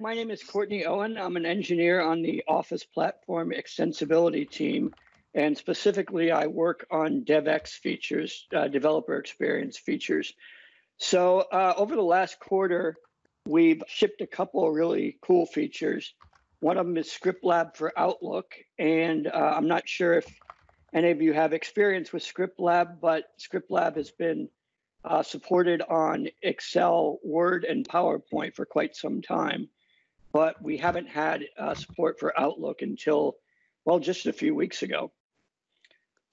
My name is Courtney Owen. I'm an engineer on the Office Platform Extensibility team. And specifically, I work on DevX features, uh, developer experience features. So uh, over the last quarter, we've shipped a couple of really cool features. One of them is Script Lab for Outlook. And uh, I'm not sure if any of you have experience with Script Lab, but Script Lab has been uh, supported on Excel, Word, and PowerPoint for quite some time. But we haven't had uh, support for Outlook until, well, just a few weeks ago.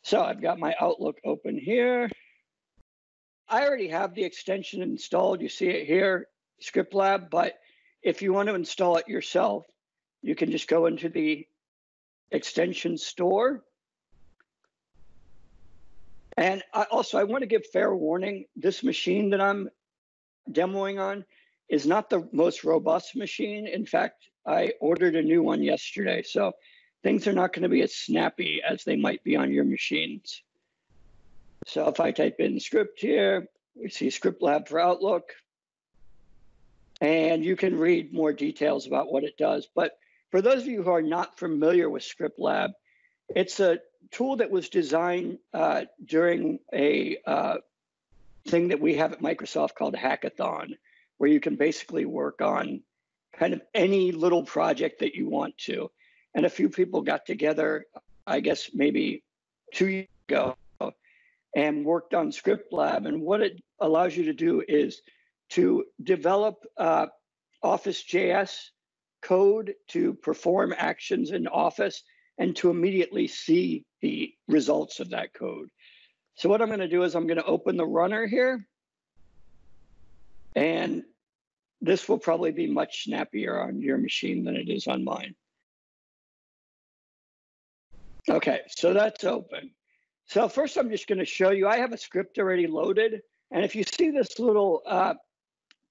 So I've got my Outlook open here. I already have the extension installed. You see it here, Script Lab, But if you want to install it yourself, you can just go into the extension store and I, also, I want to give fair warning this machine that I'm demoing on is not the most robust machine. In fact, I ordered a new one yesterday. So things are not going to be as snappy as they might be on your machines. So if I type in script here, we see script lab for Outlook. And you can read more details about what it does. But for those of you who are not familiar with script lab, it's a tool that was designed uh, during a uh, thing that we have at Microsoft called Hackathon, where you can basically work on kind of any little project that you want to. And a few people got together, I guess maybe two years ago, and worked on Script Lab. And what it allows you to do is to develop uh, Office.js code to perform actions in Office and to immediately see the results of that code. So what I'm going to do is I'm going to open the runner here. And this will probably be much snappier on your machine than it is on mine. Okay, so that's open. So first I'm just going to show you, I have a script already loaded. And if you see this little uh,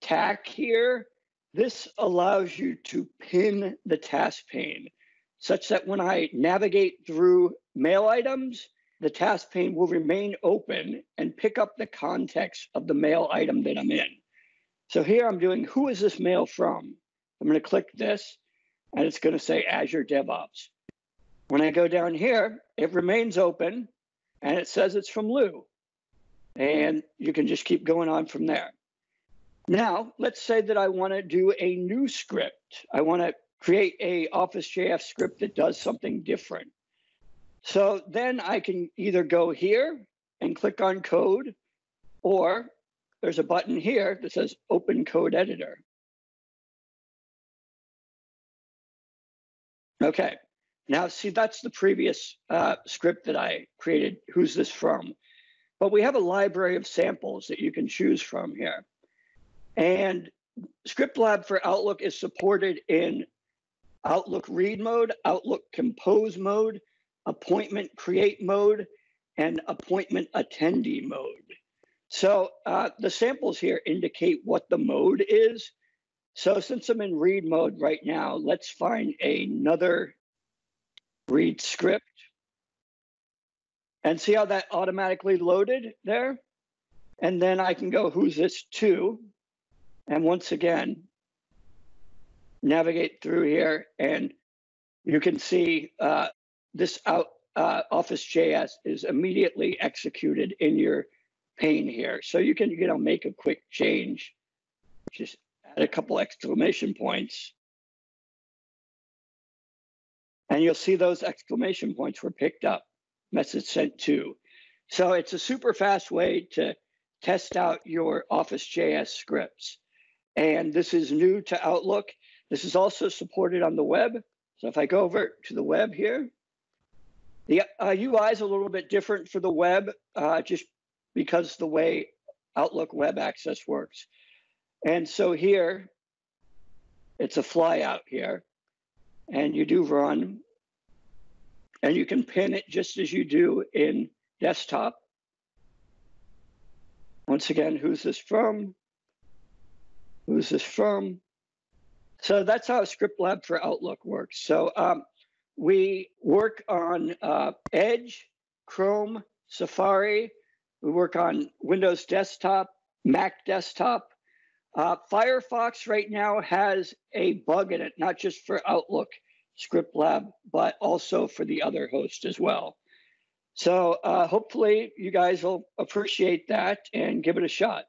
tack here, this allows you to pin the task pane such that when I navigate through mail items, the task pane will remain open and pick up the context of the mail item that I'm in. So here I'm doing, who is this mail from? I'm going to click this and it's going to say Azure DevOps. When I go down here, it remains open and it says it's from Lou. And you can just keep going on from there. Now, let's say that I want to do a new script. I want to create a Office.js script that does something different. So then I can either go here and click on code, or there's a button here that says open code editor. Okay, now see, that's the previous uh, script that I created. Who's this from? But we have a library of samples that you can choose from here. And ScriptLab for Outlook is supported in Outlook read mode, Outlook compose mode, appointment create mode, and appointment attendee mode. So uh, the samples here indicate what the mode is. So since I'm in read mode right now, let's find another read script. And see how that automatically loaded there? And then I can go, who's this to? And once again, navigate through here and you can see uh, this out uh, Office.js is immediately executed in your pane here. So you can, you know, make a quick change, just add a couple exclamation points. And you'll see those exclamation points were picked up, message sent to. So it's a super fast way to test out your Office JS scripts. And this is new to Outlook. This is also supported on the web. So if I go over to the web here, the uh, UI is a little bit different for the web, uh, just because the way Outlook Web Access works. And so here, it's a flyout here, and you do run, and you can pin it just as you do in desktop. Once again, who's this from? Who's this from? So that's how Script Lab for Outlook works. So um, we work on uh, Edge, Chrome, Safari. We work on Windows Desktop, Mac Desktop. Uh, Firefox right now has a bug in it, not just for Outlook Script Lab, but also for the other host as well. So uh, hopefully you guys will appreciate that and give it a shot.